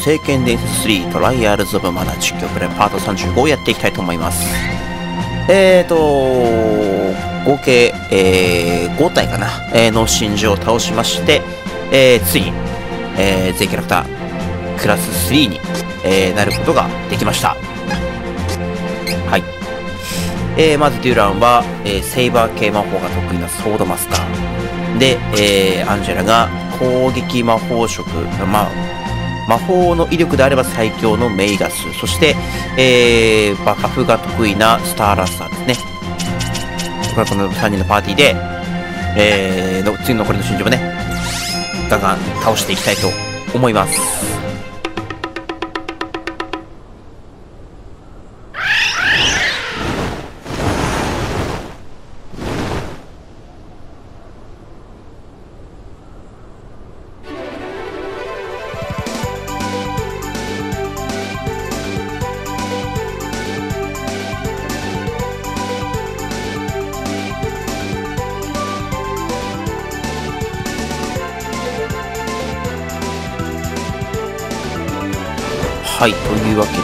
聖剣伝説3トライアルズ・オブ・マナ実況プレイパート35をやっていきたいと思います。えーと、合計、えー、5体かな、えー、の真珠を倒しまして、えー、ついに、えー、全キャラクター、クラス3に、えー、なることができました。はい。えー、まずデュランは、えー、セイバー系魔法が得意なソードマスター。で、えー、アンジェラが攻撃魔法色、まあ、魔法の威力であれば最強のメイガス、そして、えー、バフが得意なスターラスターですね。これこの3人のパーティーで、えー、次の残りの真珠もね、ガンガン倒していきたいと思います。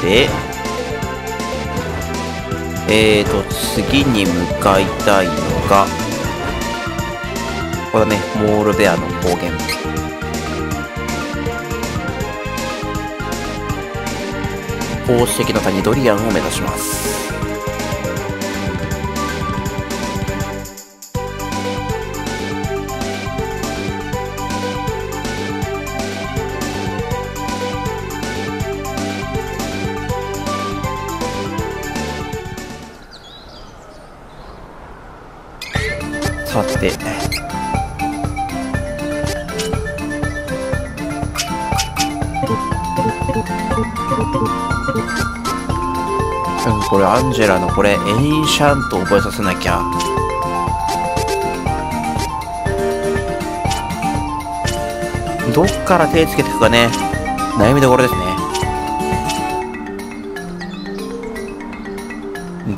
でえーと次に向かいたいのがこれだねモールベアの暴言。宝石の谷ドリアンを目指します。アンジェラのこれエンシャント覚えさせなきゃ。どっから手つけていくかね。悩みどころですね。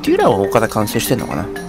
デュラは大方完成してんのかな？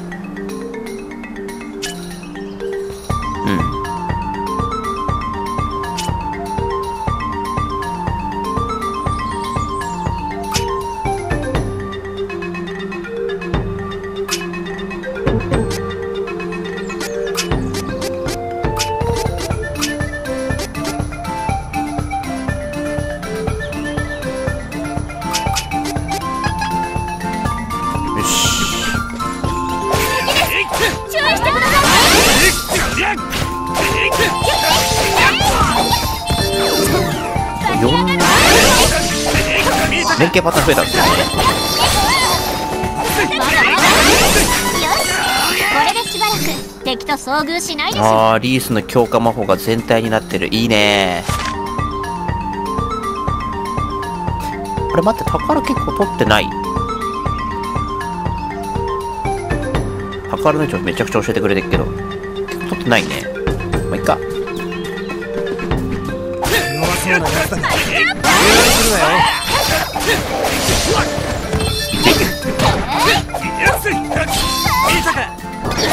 あーリースの強化魔法が全体になってる。いいね。あれ待って宝結構取ってない。宝の位置をめちゃくちゃ教えてくれてるけど。結構取ってないね。まあいっか。弱そうなやつだねするなよよ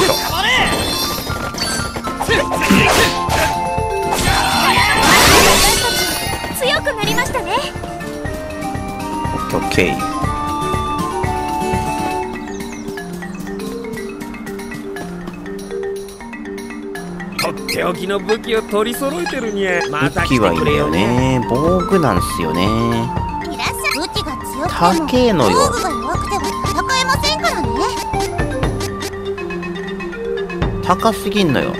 いしょ。強くなりましたね。オッケーっておきの武器を取り揃えてるにゃ。また武器はいいんだよね。防具なんすよね。武器が強く高えのよ高すぎんのよ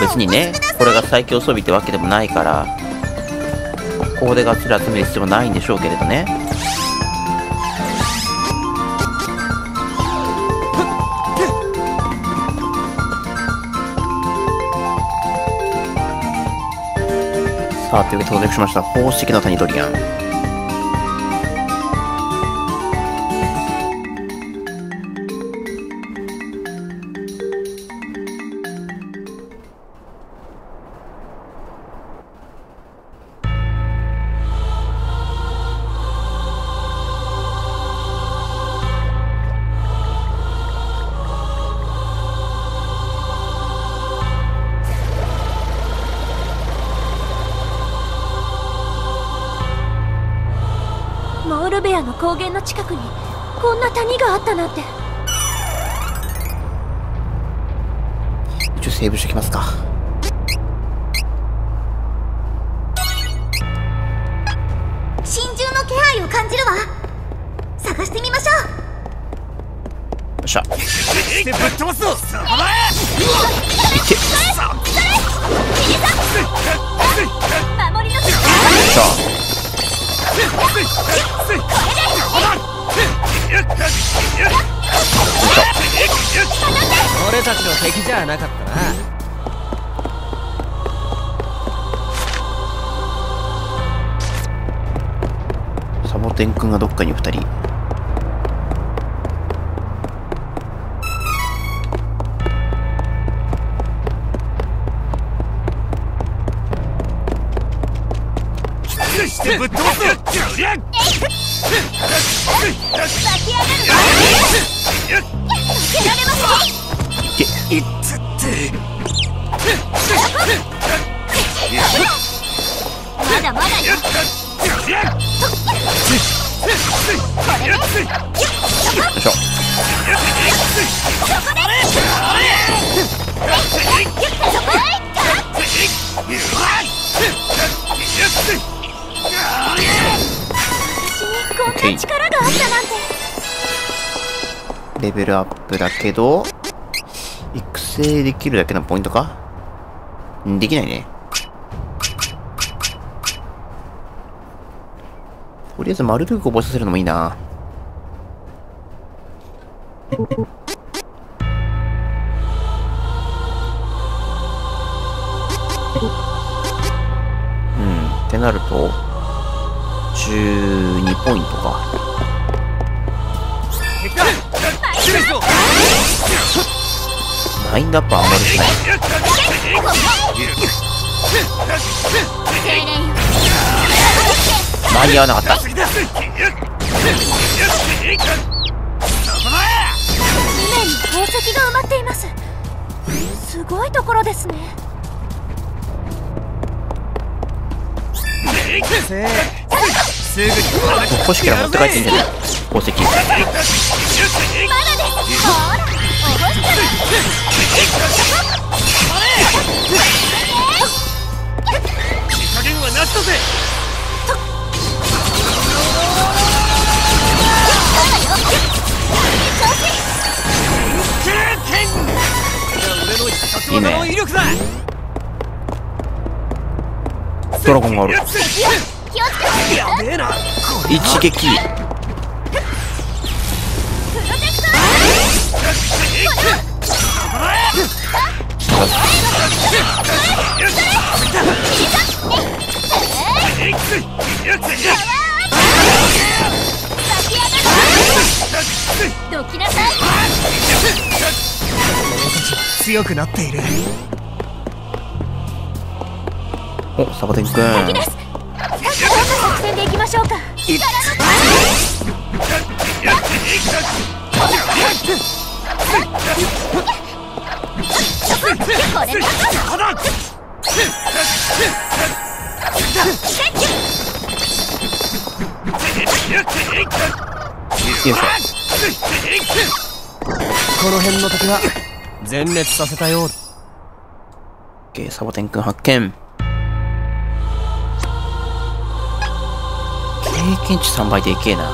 別にねこれが最強装備ってわけでもないからここでがっつり集める必要もないんでしょうけれどねさあ、というわけで到着しました。宝石の谷ドリアン。ルベアの高原の近くにこんな谷があったなんて。一応セーブしておきますか。真珠の気配を感じるわ。探してみましょう。よっしゃ。してぶっ飛ばすぞ。さあいけ。守りのよっしゃ俺たちの敵じゃなかったな。サボテン君がどっかに二人。してぶっ飛ばすりゃいけいっつってまだまだよよいしょこんな力があったなんて。レベルアップだけど育成できるだけのポイントか？できないね。とりあえず丸ルーク覚えさせるのもいいな。うん。ってなると12ポイントか。結果失礼しろマイップはあんまりしない。間に合わなかった。次だ地面に宝石が埋まっています。すごいところですね欲しければ持って帰っていいんじゃない宝石ほらおぼして加減はなったぜ俺の必殺技の威力だドラゴンがある一撃。どきなさい強くなっている。おサボテンくん。敵ですどんな作戦でいきましょうかこれこの辺の敵は全滅させたようだ OK サボテンくん発見経験値3倍でいけえな。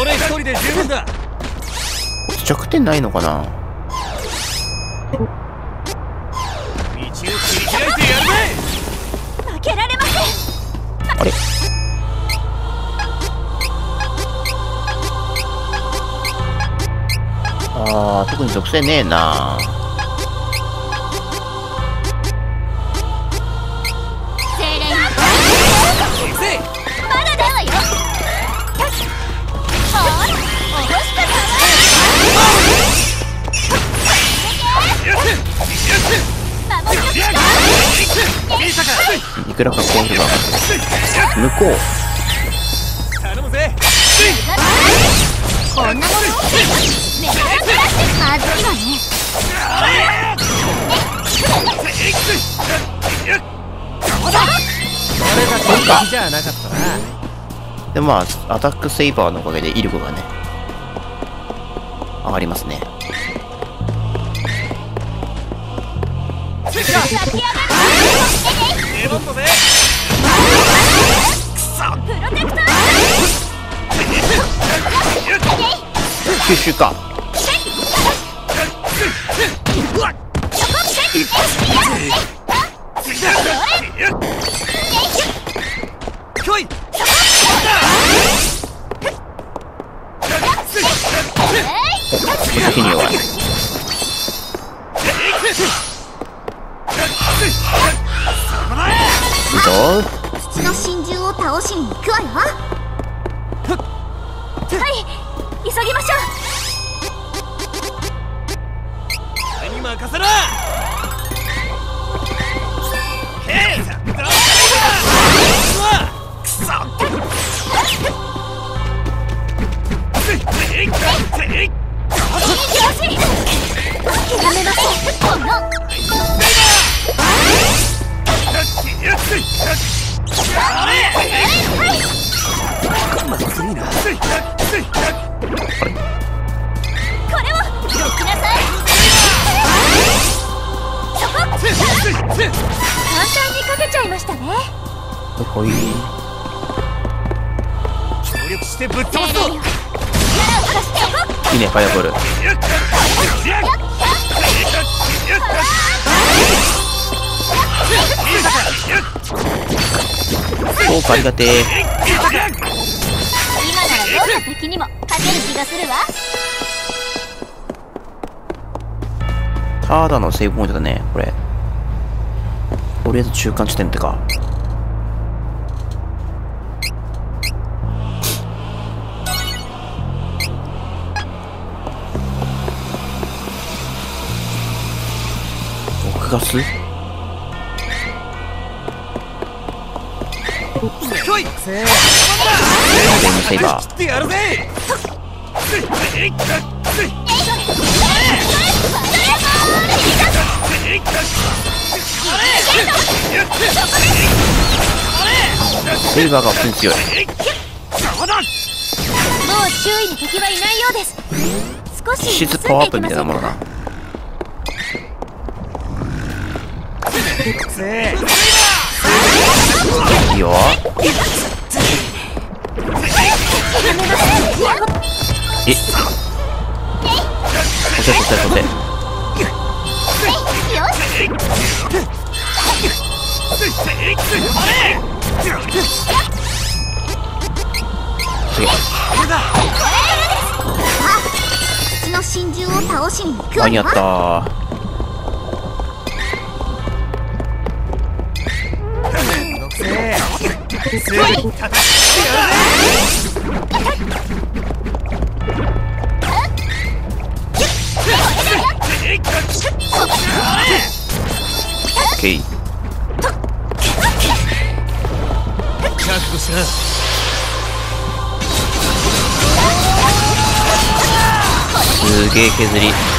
俺一人で十分だ。弱点ないのかな？けられません。あれ？あー特に属性ねえな。いくらか攻撃が向こう。頼むぜ。こんなものめっちゃまずいわね。これだけじゃなかったな。でまあアタックセイバーのおかげで威力がね上がりますね出番だぜ吸収か来ファイアボール。そうかありがてえ今ならどんな敵にも勝てる気がするわ。ただのセーブポイントだねこれ。とりあえず中間地点ってか僕がす？セイバー切ってやるぜセイバーが普通に強いもう周囲に敵はいないようです。少しパワーアップみたいなものなせーいい。よえっそせそせそせ土の真珠を倒しに行く。間に合ったすげえ削り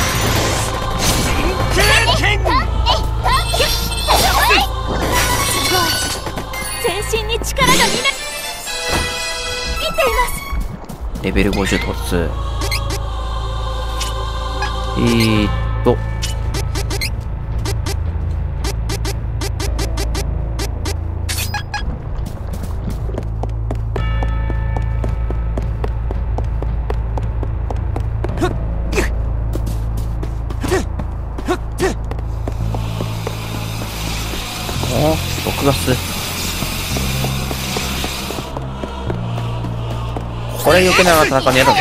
全身に力がみな見ています。レベル50突えーっと。お6月これ避けながら戦うのやだぞ。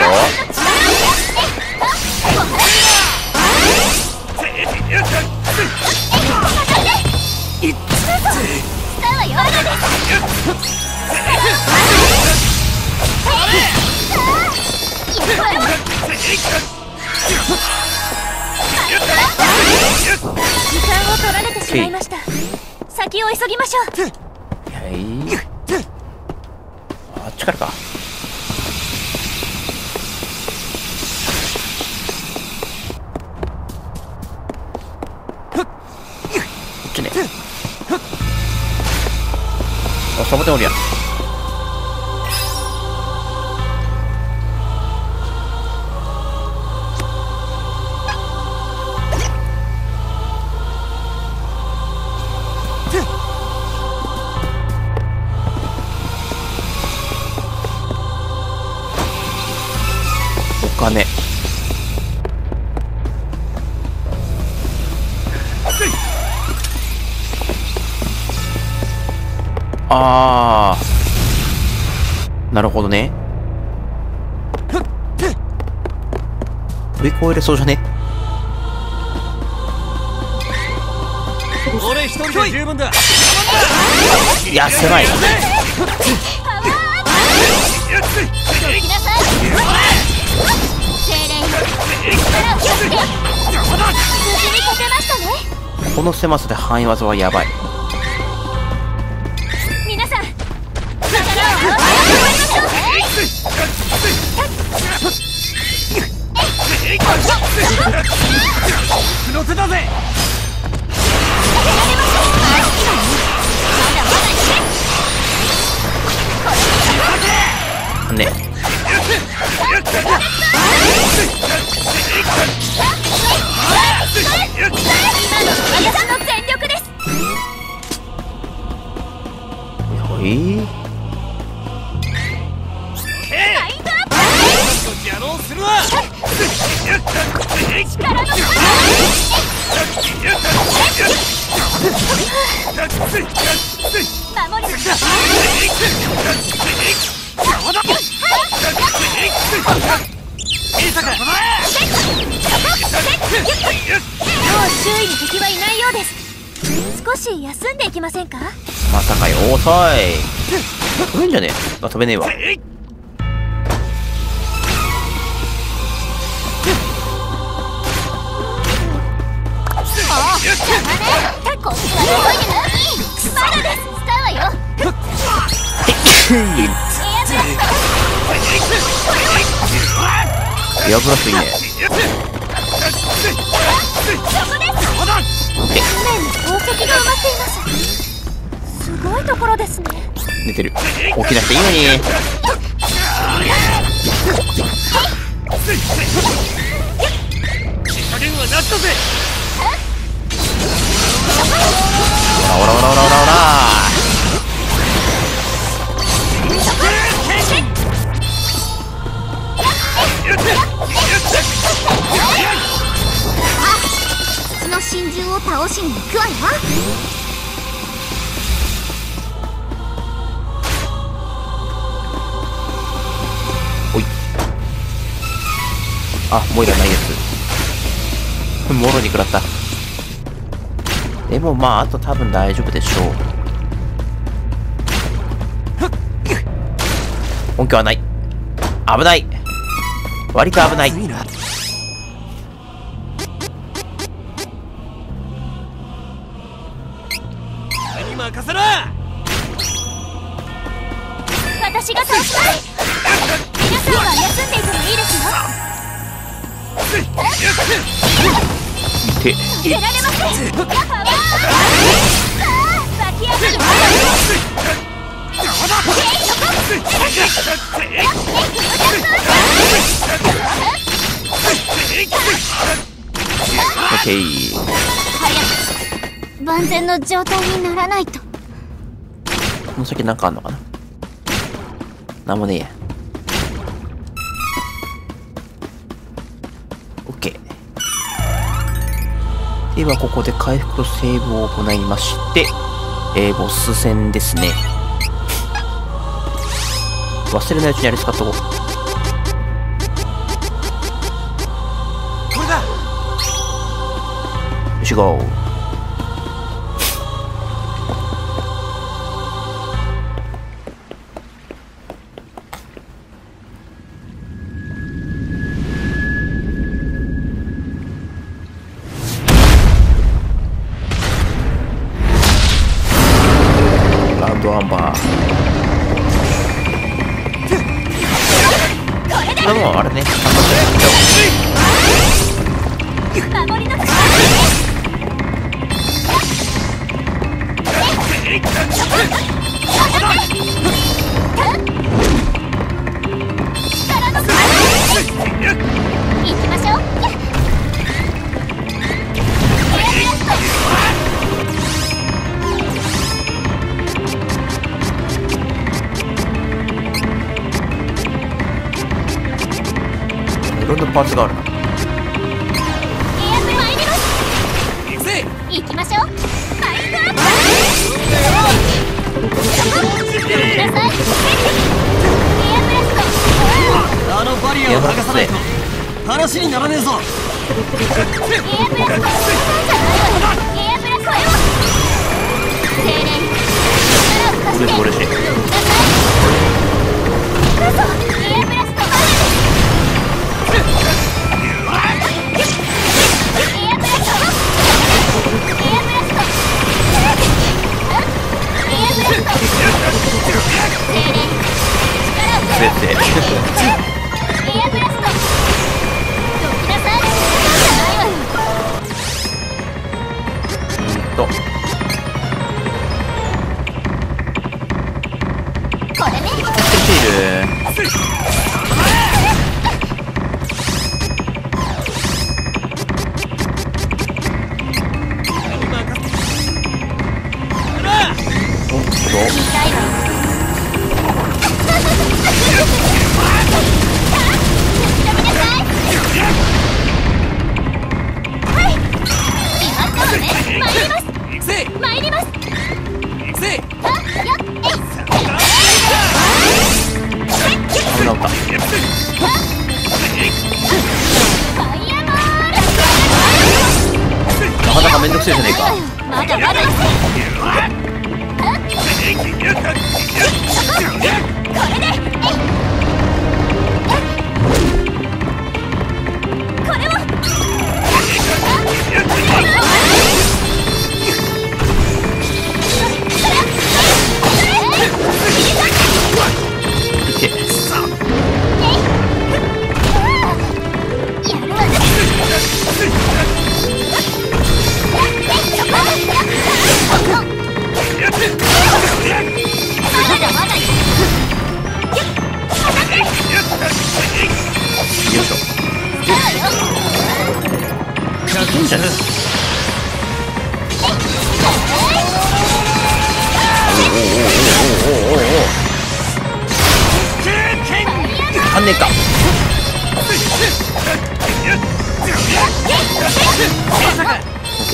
時間を取られてしまいました。先を急ぎましょう。ちからか。サボテンおるやん。あー。なるほどね。飛び越えれそうじゃね俺一人で十分だいや、狭い。この狭さで範囲技はやばい。不の手だぜね。今の私の全力ですほい。まさかよ、遅い。飛べんじゃねえ。あ、飛べねえわ。エアブラスいいね。すごいところですね出てる。起きなくていいのに。加減はなったぜオラオラオラオラオラオラ筒の真珠を倒しに行くわよおい。あ、もういらないやつ。もろに食らった。でもまあ、あと多分大丈夫でしょう。根拠はない。危ない。割と危ない。いな何任せな私が倒します皆さんは休んでいてもいいですよて。出られませんパワーあー湧き上がるオッケー。万全の状態にならないとこの先なんかあんのかな？なんもねえや。では、ここで回復とセーブを行いまして、えー、ボス戦ですね。忘れないうちにあれ使っとこう。これだよし、ゴー。発がある。な行きましょう。ファインアあのバリアを。剥がさない。と話にならねえぞ。ぜっこおっと。なかなかめんどくせえじゃねえか。まだまだ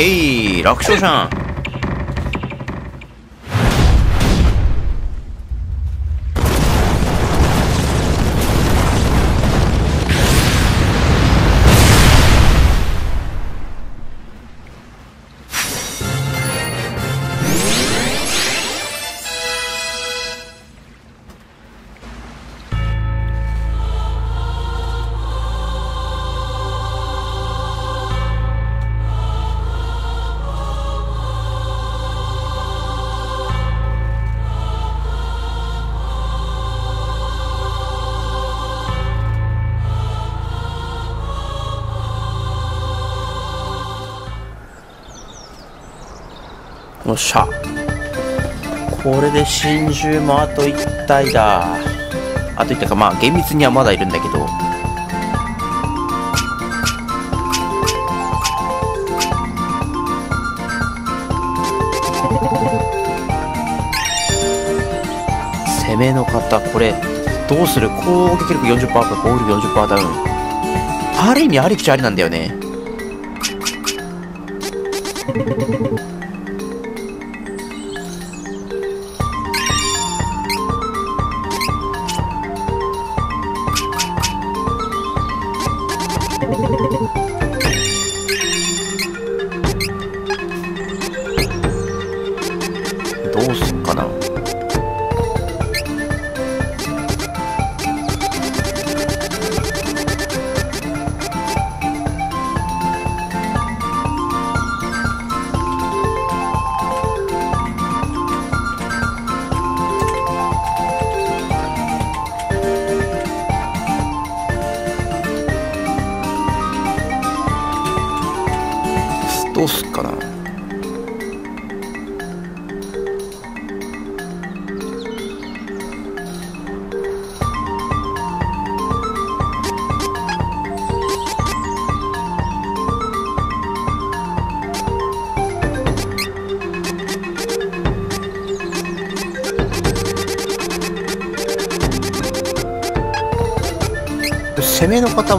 오케이 락쇼샹 よっしゃ。これで真珠もあと1体だ。あと1体か。まあ厳密にはまだいるんだけど。攻めの方これどうする？攻撃力40%アップ防御力40%ダウン。ある意味あり口ありなんだよね。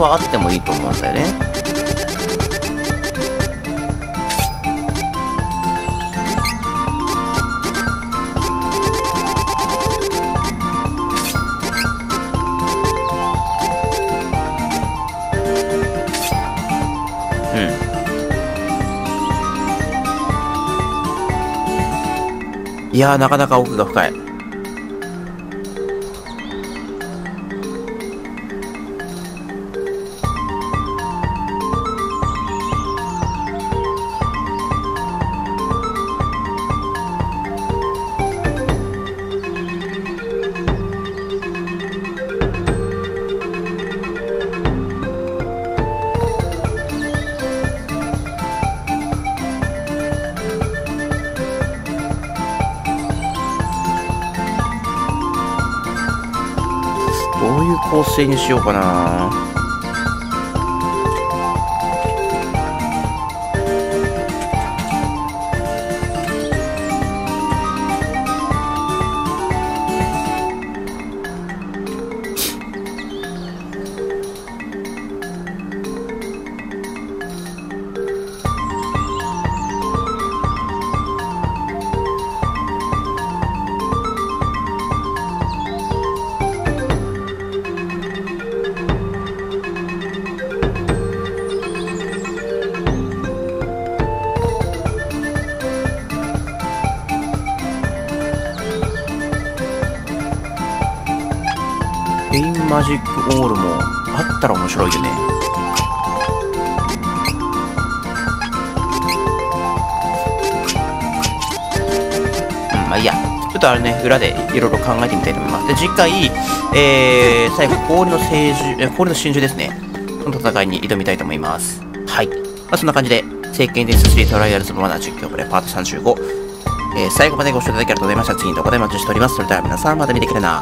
はあってもいいと思うんだよね。いやーなかなか奥が深い。しようかな。マジックオールもあったら面白いよね。うん、まあいいや。ちょっとあれね、裏でいろいろ考えてみたいと思います。で、次回、えー、最後、氷の聖樹、氷の真珠ですね。の戦いに挑みたいと思います。はい。まあ、そんな感じで、聖剣伝説3トライアルズマナー実況プレイパート35。えー、最後までご視聴いただきありがとうございました。次の動画でお待ちしております。それでは皆さん、また見てくれな。